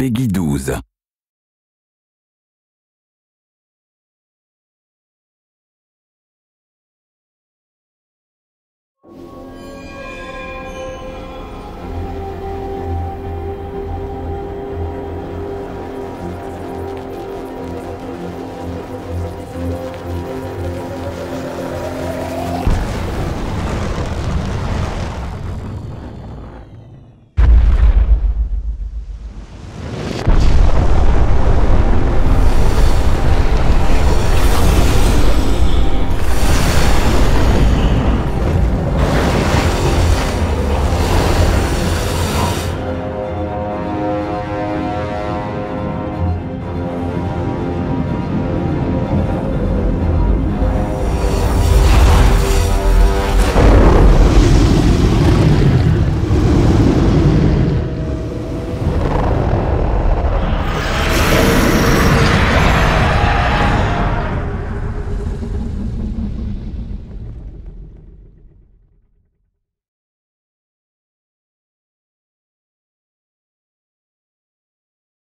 Peggy 12.